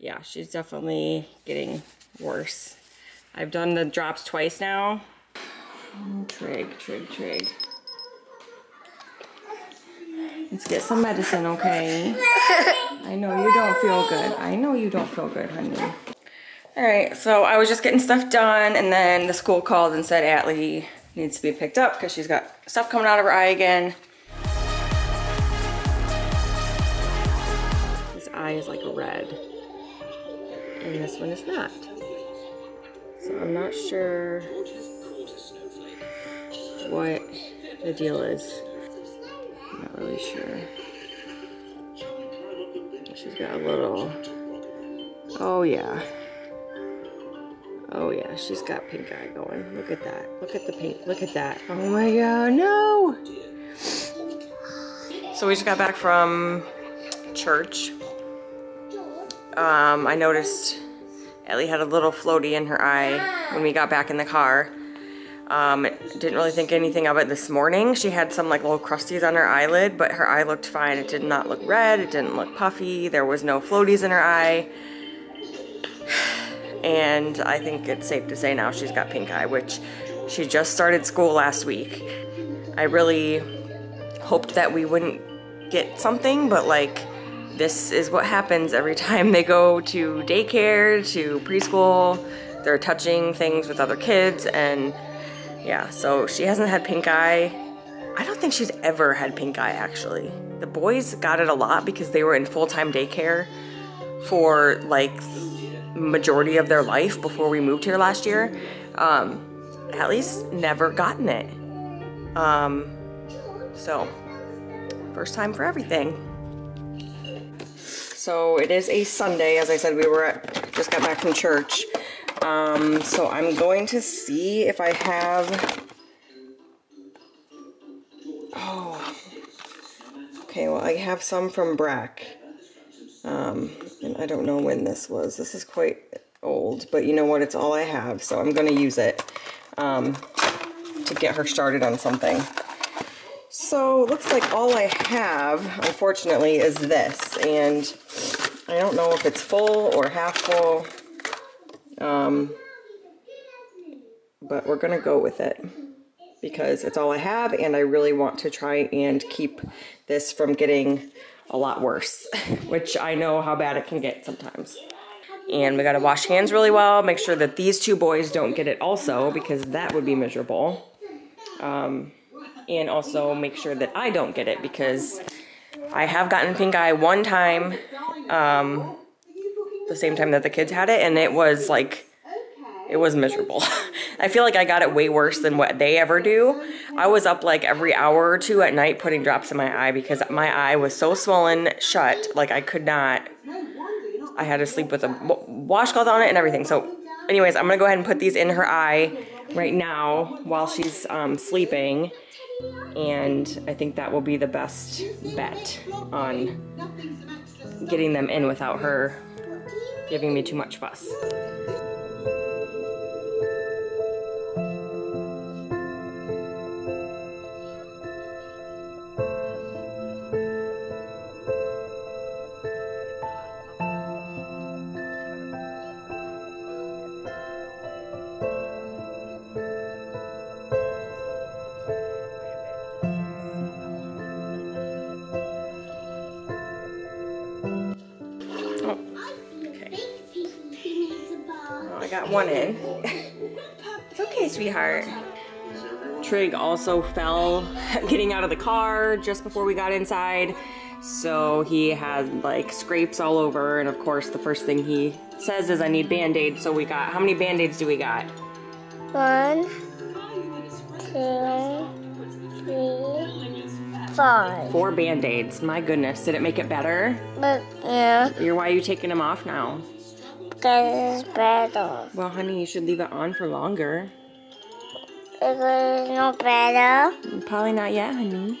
yeah, she's definitely getting worse. I've done the drops twice now. Trig, trig, trig. Let's get some medicine, okay? I know you don't feel good. I know you don't feel good, honey. All right, so I was just getting stuff done and then the school called and said Atlee needs to be picked up because she's got stuff coming out of her eye again. And this one is not. So I'm not sure what the deal is. I'm not really sure. She's got a little, oh yeah. Oh yeah, she's got pink eye going. Look at that. Look at the pink. Look at that. Oh my god, no! So we just got back from church. Um, I noticed Ellie had a little floaty in her eye when we got back in the car. Um, didn't really think anything of it this morning. She had some like little crusties on her eyelid, but her eye looked fine. It did not look red. It didn't look puffy. There was no floaties in her eye. And I think it's safe to say now she's got pink eye, which she just started school last week. I really hoped that we wouldn't get something, but like this is what happens every time they go to daycare, to preschool. They're touching things with other kids and yeah, so she hasn't had pink eye. I don't think she's ever had pink eye actually. The boys got it a lot because they were in full-time daycare for like majority of their life before we moved here last year. Um, least never gotten it. Um, so, first time for everything. So it is a Sunday, as I said, we were at, just got back from church. Um, so I'm going to see if I have, oh, okay, well I have some from Breck. Um, and I don't know when this was. This is quite old, but you know what? It's all I have, so I'm going to use it um, to get her started on something. So looks like all I have, unfortunately, is this, and I don't know if it's full or half full, um, but we're going to go with it because it's all I have, and I really want to try and keep this from getting a lot worse, which I know how bad it can get sometimes. And we gotta wash hands really well, make sure that these two boys don't get it also, because that would be miserable. Um, and also make sure that I don't get it, because I have gotten pink eye one time, um, the same time that the kids had it, and it was like, it was miserable. I feel like I got it way worse than what they ever do. I was up like every hour or two at night putting drops in my eye because my eye was so swollen shut, like I could not. I had to sleep with a washcloth on it and everything. So anyways, I'm gonna go ahead and put these in her eye right now while she's um, sleeping. And I think that will be the best bet on getting them in without her giving me too much fuss. Got one in. it's okay, sweetheart. Trig also fell getting out of the car just before we got inside. So he had like scrapes all over. And of course, the first thing he says is I need band-aids. So we got, how many band-aids do we got? One, two, three, five. Four band-aids. My goodness, did it make it better? But, yeah. You're, why are you taking them off now? Because it's better. Well, honey, you should leave it on for longer. Because it's not better. Probably not yet, honey.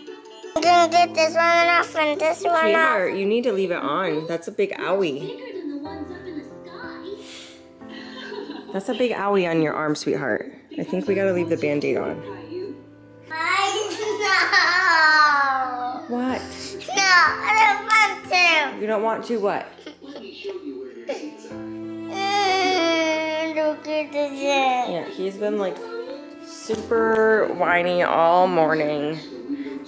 I'm gonna get this one off and this one off. Sweetheart, you need to leave it on. That's a big owie. That's a big owie on your arm, sweetheart. I think we gotta leave the band-aid on. I What? No, I don't want to. You don't want to what? Get it in. Yeah, he's been like super whiny all morning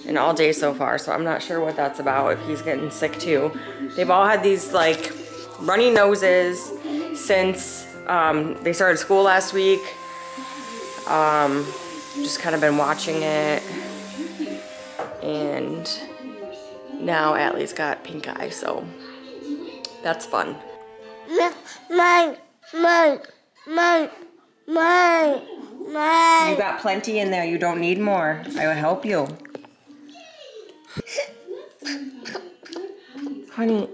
and all day so far, so I'm not sure what that's about, if he's getting sick too. They've all had these like runny noses since um, they started school last week. Um, just kind of been watching it. And now Atlee's got pink eye, so that's fun. Mine, mine, mine, mine, You got plenty in there. You don't need more. I will help you. Honey.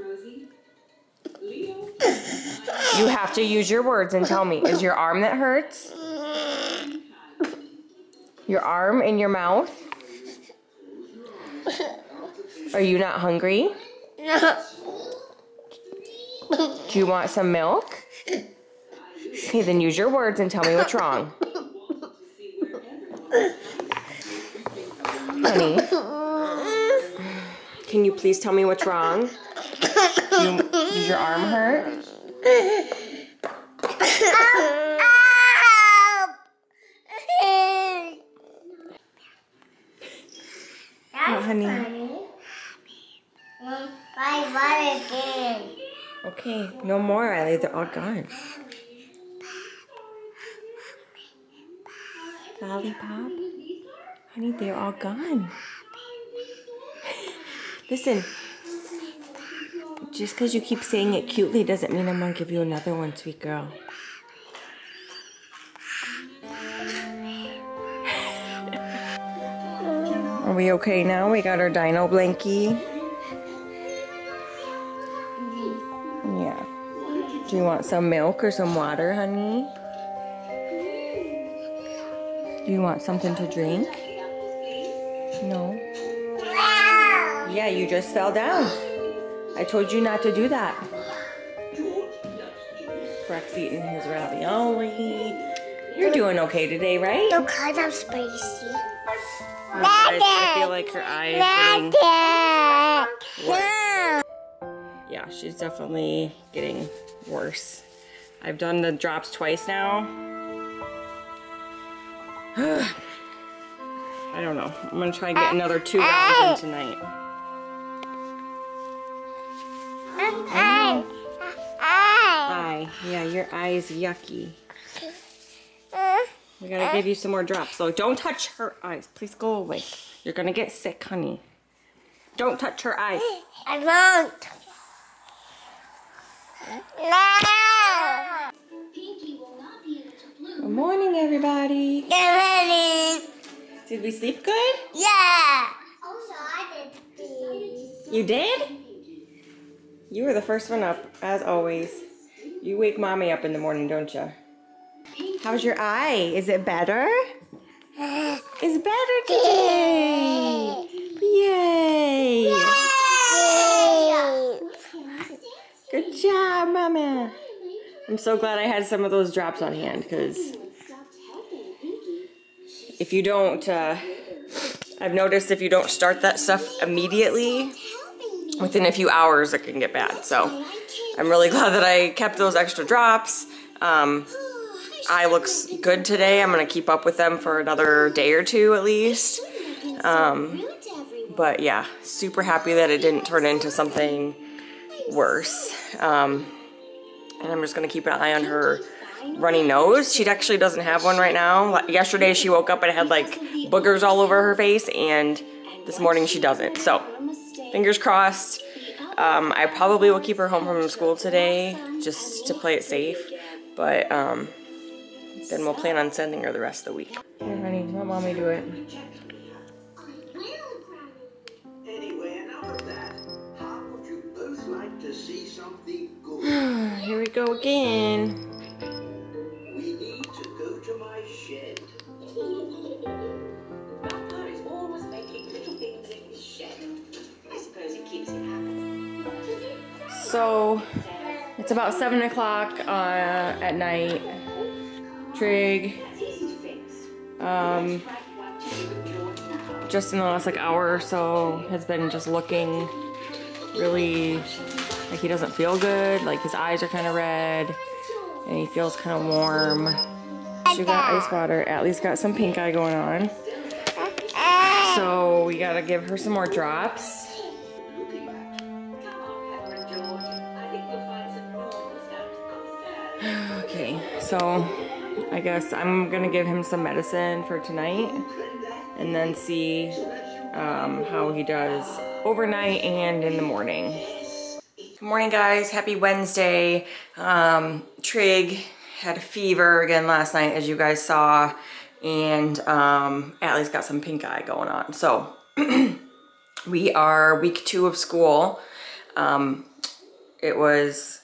You have to use your words and tell me. Is your arm that hurts? Your arm in your mouth? Are you not hungry? Do you want some milk? Okay, then use your words and tell me what's wrong. Honey, can you please tell me what's wrong? You, does your arm hurt? That's oh, honey. funny. Bye bye again. Okay, no more, Riley. They're all gone. Lollipop? Honey, they're all gone. Listen, just because you keep saying it cutely doesn't mean I'm going to give you another one, sweet girl. Are we okay now? We got our dino blankie. Yeah. Do you want some milk or some water, honey? Do you want something to drink? No. Yeah, you just fell down. I told you not to do that. Breck's eating his ravioli. You're doing okay today, right? Kind of spicy. Her eyes- I feel like her eyes getting No. yeah, she's definitely getting worse. I've done the drops twice now. I don't know. I'm gonna try and get another two rounds in tonight. Eye. Yeah, your eye is yucky. We gotta give you some more drops. So don't touch her eyes. Please go away. You're gonna get sick, honey. Don't touch her eyes. I won't. No. Morning, everybody. Get ready. Did we sleep good? Yeah. Oh, also, I did this. You did? You were the first one up, as always. You wake mommy up in the morning, don't you? How's your eye? Is it better? It's better today! Yay! Good job, mama! I'm so glad I had some of those drops on hand, because if you don't, uh, I've noticed if you don't start that stuff immediately, within a few hours it can get bad. So I'm really glad that I kept those extra drops. Um, eye looks good today. I'm gonna keep up with them for another day or two at least. Um, but yeah, super happy that it didn't turn into something worse. Um, and I'm just gonna keep an eye on her runny nose. She actually doesn't have one right now. Like, Yesterday she woke up and had like boogers all over her face and this morning she doesn't. So fingers crossed. Um, I probably will keep her home from school today just to play it safe. But um, then we'll plan on sending her the rest of the week. Here, honey, let mommy do it. Anyway, enough of that. How would you both like to see something good? Here we go again. So it's about seven o'clock uh, at night. Trig, It's easy to fix. um, Right, watching with Jordan now. just in the last like hour or so, has been just looking really like he doesn't feel good. Like his eyes are kind of red. and he feels kind of warm. She got ice water. Atlee's got some pink eye going on. So we gotta give her some more drops. So I guess I'm gonna give him some medicine for tonight and then see um, how he does overnight and in the morning. Good morning guys, happy Wednesday. Um, Trig had a fever again last night as you guys saw and um, Atlee's got some pink eye going on. So we are week two of school. Um, it was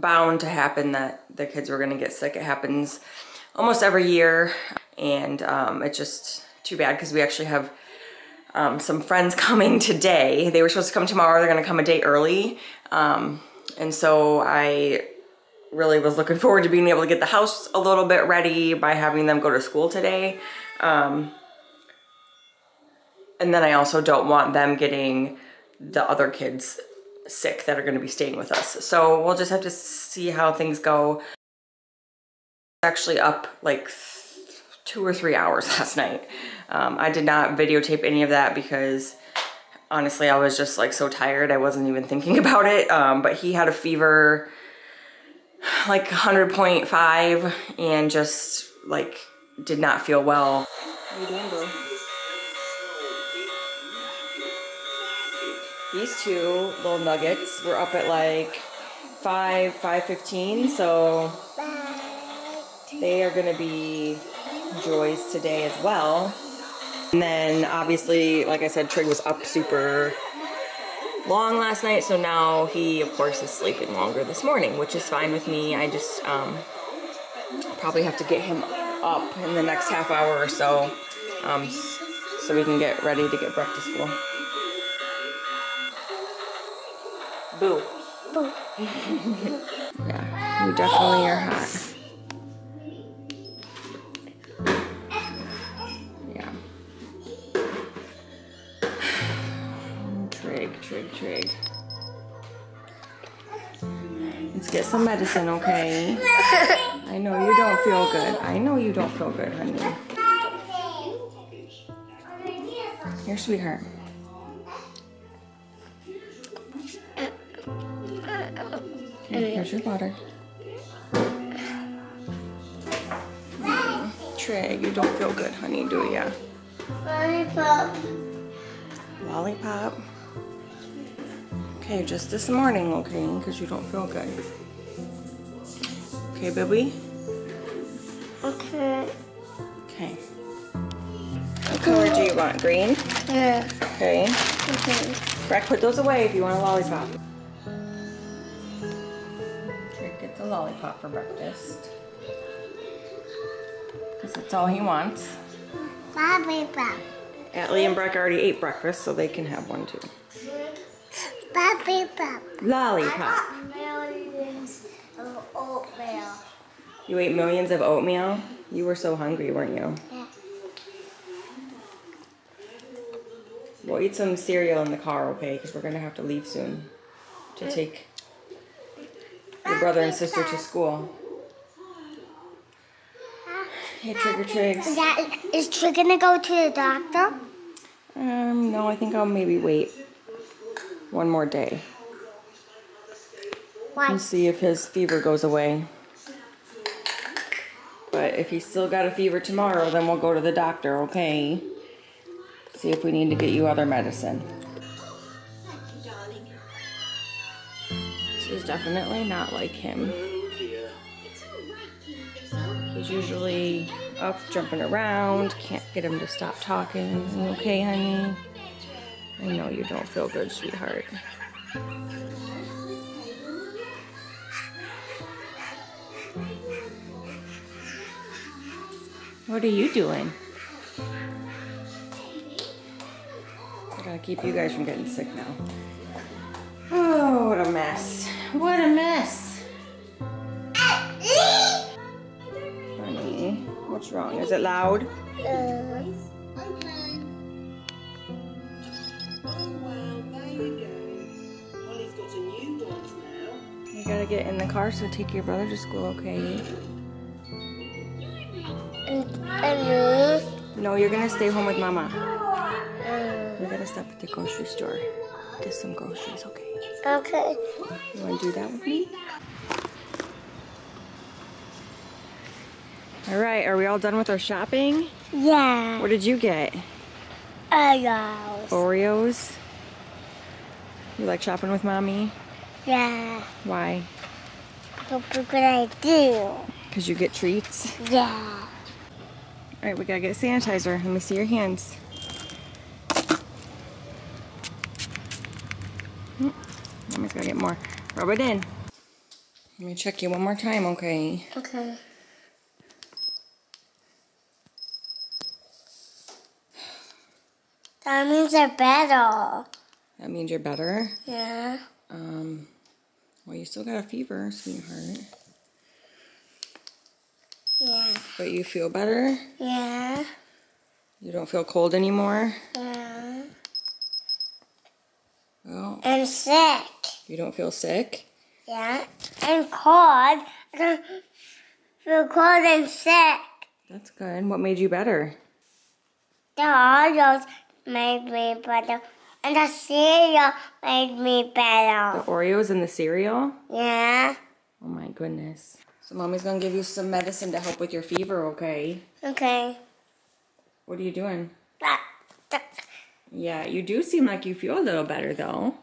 bound to happen that the kids were gonna get sick. It happens almost every year and um, it's just too bad because we actually have um, some friends coming today. They were supposed to come tomorrow. They're gonna come a day early. Um, and so I really was looking forward to being able to get the house a little bit ready by having them go to school today. Um, and then I also don't want them getting the other kids sick that are going to be staying with us. So we'll just have to see how things go. Actually up like two or three hours last night. Um, I did not videotape any of that because honestly I was just like so tired I wasn't even thinking about it. Um, but he had a fever like 100.5 and just like did not feel well. How you doing, bro? These two little nuggets were up at like 5, 5.15, so they are gonna be Joy's today as well. And then obviously, like I said, Trig was up super long last night, so now he, of course, is sleeping longer this morning, which is fine with me. I just um, probably have to get him up in the next half hour or so um, so we can get ready to get Breck to school. Boo. Boo. Yeah, you definitely are hot. Yeah. Trig, trig, trig. Let's get some medicine, okay? I know you don't feel good. I know you don't feel good, honey. Here, sweetheart. Here, here's your water. Trig, you don't feel good, honey, do ya? Lollipop. Lollipop. Okay, just this morning, okay, because you don't feel good. Okay, baby? Okay. Okay. What color do you want? Green? Yeah. Okay. Okay. Breck, put those away if you want a lollipop. A lollipop for breakfast. Because that's all he wants. Lollipop. Atlee and Breck already ate breakfast, so they can have one too. Lollipop. Lollipop. Millions of oatmeal. You ate millions of oatmeal? You were so hungry, weren't you? Yeah. We'll eat some cereal in the car, okay? Because we're going to have to leave soon to take your brother and sister to school. Hey, Trigger Trigs. Dad, is Trey gonna go to the doctor? Um, no, I think I'll maybe wait one more day Why? and see if his fever goes away. But if he's still got a fever tomorrow, then we'll go to the doctor, okay? See if we need to get you other medicine. Definitely not like him. He's usually up jumping around, can't get him to stop talking. Okay, honey? I know you don't feel good, sweetheart. What are you doing? I gotta keep you guys from getting sick now. Oh, what a mess. What a mess. Honey, what's wrong? Is it loud? Oh, well, there you go. Ollie's got a new one now. You gotta gotta get in the car, so take your brother to school, okay? And, and No, you're gonna stay home with mama. Gonna stop at the grocery store. Get some groceries, okay? Okay. You wanna do that with me? All right, are we all done with our shopping? Yeah. What did you get? Oreos. Oreos? You like shopping with mommy? Yeah. Why? What I do? Because you get treats? Yeah. All right, we gotta get sanitizer. Let me see your hands. Mommy's gotta get more. Rub it in. Let me check you one more time, okay? Okay. That means they're better. That means you're better. Yeah. Um, well, you still got a fever, sweetheart. Yeah. But you feel better? Yeah. You don't feel cold anymore? Yeah. Well, And sick. you don't feel sick? Yeah. I'm cold. I don't feel cold and sick. That's good. What made you better? The Oreos made me better. And the cereal made me better. The. Oreos and the cereal? Yeah. Oh my goodness. So mommy's gonna give you some medicine to help with your fever, okay? Okay. What are you doing? Yeah, you do seem like you feel a little better though.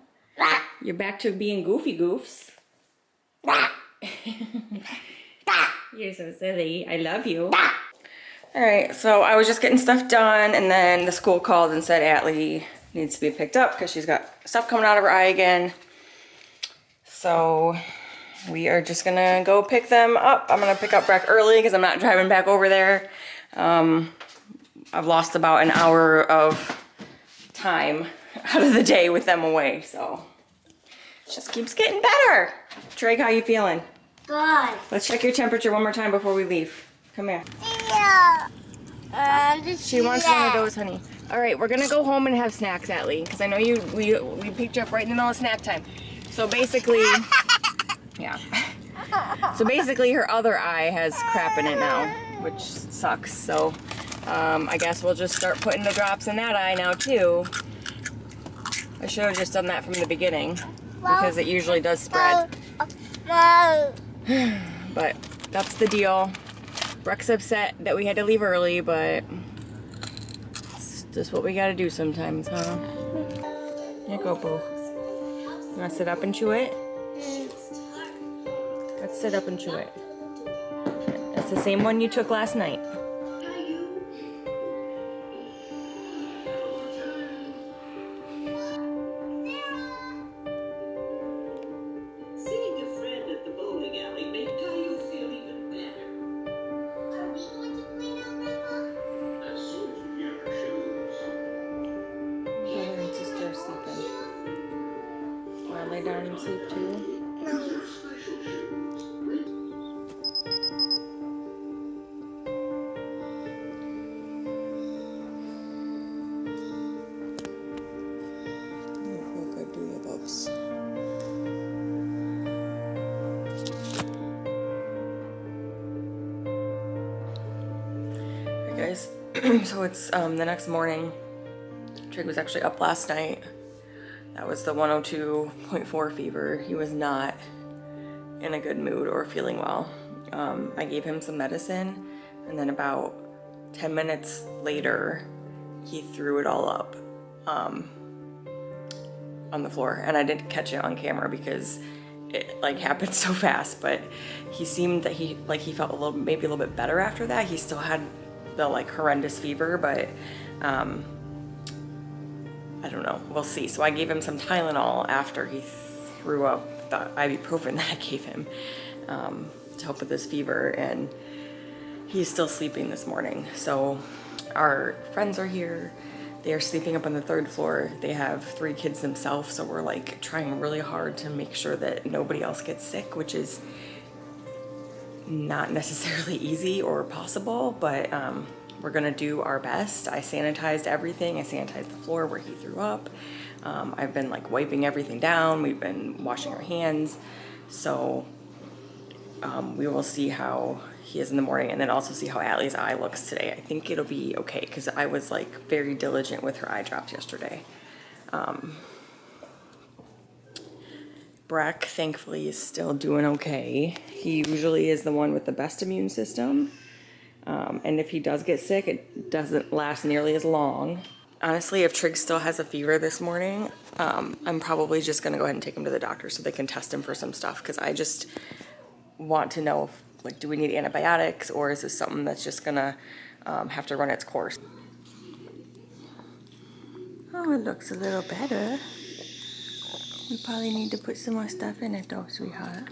You're back to being goofy goofs. You're so silly. I love you. All right, so I was just getting stuff done, and then the school called and said Atlee needs to be picked up because she's got stuff coming out of her eye again. So we are just gonna go pick them up. I'm gonna pick up Breck early because I'm not driving back over there. Um, I've lost about an hour of time out of the day with them away, so it just keeps getting better. Drake, how you feeling? Good. Let's check your temperature one more time before we leave. Come here. Yeah. Um, She wants one of those, honey. All right, we're gonna go home and have snacks, Atlee, because I know you. We we picked you up right in the middle of snack time. So basically, yeah. So basically, her other eye has crap in it now, which sucks. So um, I guess we'll just start putting the drops in that eye now too. I should have just done that from the beginning because it usually does spread. But that's the deal. Breck's upset that we had to leave early, but it's just what we gotta do sometimes, huh? Here go, Boo. You wanna sit up and chew it? Let's sit up and chew it. That's the same one you took last night. so it's um, the next morning. Trig was actually up last night. That was the 102.4 fever. He was not in a good mood or feeling well. Um, I gave him some medicine, and then about 10 minutes later, he threw it all up. Um, on the floor and I didn't catch it on camera because it like happened so fast but he seemed that he like he felt a little maybe a little bit better after that he still had the like horrendous fever but um I don't know. We'll see. So I gave him some Tylenol after he threw up the ibuprofen that I gave him um, to help with his fever and he's still sleeping this morning. So our friends are here. They are sleeping up on the third floor. They have three kids themselves, so we're like trying really hard to make sure that nobody else gets sick, which is not necessarily easy or possible, but um, we're gonna do our best. I sanitized everything. I sanitized the floor where he threw up. Um, I've been like wiping everything down. We've been washing our hands. So um, we will see how he is in the morning and then also see how Atlee's eye looks today. I think it'll be okay because I was like very diligent with her eye drops yesterday. Um, Breck, thankfully, is still doing okay. He usually is the one with the best immune system. Um, and if he does get sick, it doesn't last nearly as long. Honestly, if Trig still has a fever this morning, um, I'm probably just gonna go ahead and take him to the doctor so they can test him for some stuff because I just want to know if, like, do we need antibiotics or is this something that's just gonna um, have to run its course? Oh, it looks a little better. We probably need to put some more stuff in it though, sweetheart.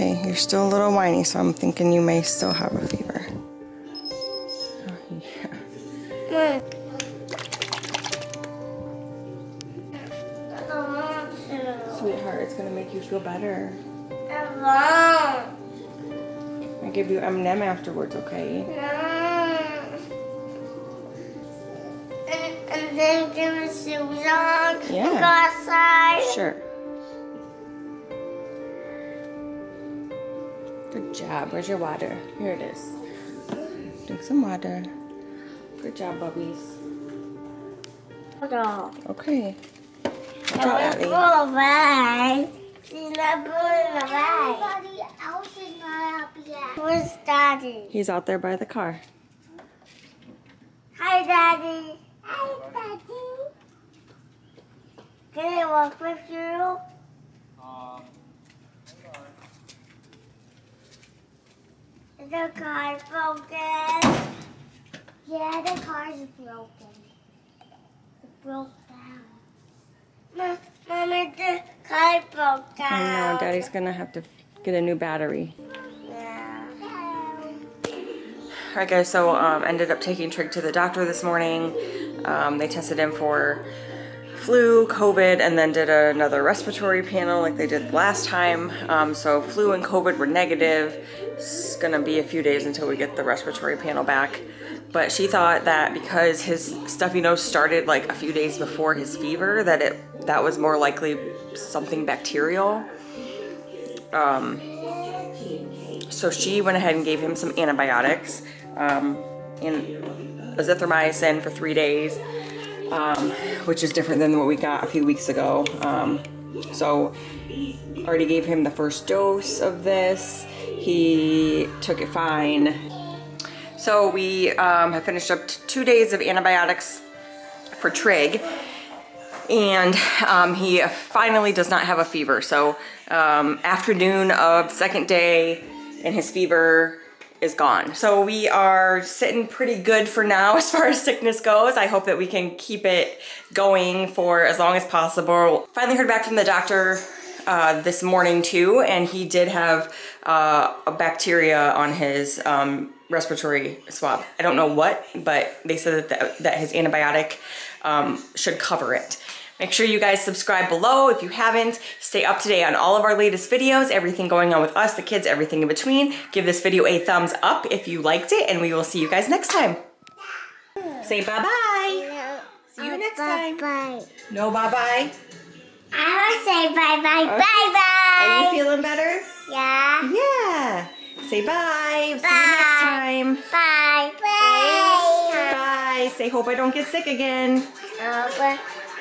Okay, you're still a little whiny, so I'm thinking you may still have a fever. Oh, yeah. I want to. Sweetheart, it's gonna make you feel better. I won't. I give you M&M afterwards, okay? No. Then give me shoes on Yeah. and go outside. Sure. Good job. Where's your water? Here it is. Drink some water. Good job, bubbies. Hold on. Okay. Watch I out, will Allie. go away. She's not going away. Everybody else is not up yet. Where's Daddy? He's out there by the car. Hi, Daddy. Hi, Daddy. Can I walk with you? Is the car broken? Yeah, the car's broken. It broke down. Mom, Mommy, the car broke down. I know. Daddy's gonna have to get a new battery. Yeah. Alright guys, so um, ended up taking Trig to the doctor this morning. Um, they tested him for flu, COVID, and then did another respiratory panel like they did last time. Um, so flu and COVID were negative. It's gonna be a few days until we get the respiratory panel back. But she thought that because his stuffy nose started like a few days before his fever, that it that was more likely something bacterial. Um, so she went ahead and gave him some antibiotics um, and azithromycin for three days, um, which is different than what we got a few weeks ago. Um, so already gave him the first dose of this. He took it fine. So we um, have finished up two days of antibiotics for Trig and um, he finally does not have a fever. So um, afternoon of second day, and his fever is gone. So we are sitting pretty good for now as far as sickness goes. I hope that we can keep it going for as long as possible. Finally heard back from the doctor uh, this morning too, and he did have uh, a bacteria on his um, respiratory swab. I don't know what, but they said that, that, that his antibiotic um, should cover it. Make sure you guys subscribe below if you haven't. Stay up to date on all of our latest videos, everything going on with us, the kids, everything in between. Give this video a thumbs up if you liked it, and we will see you guys next time. Say bye-bye. See you oh, next time. Bye. No bye-bye. I want to say bye bye Okay. bye bye. Are you feeling better? yeah. Yeah. Say bye. bye. See you next Bye. time. Bye. Bye. Bye. Say hope I don't get sick again. Oh,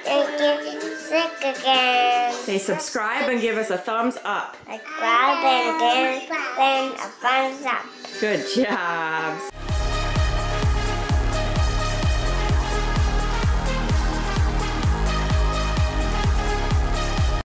get sick again. Say subscribe and give us a thumbs up. Like grab and give them a thumbs up. Good job.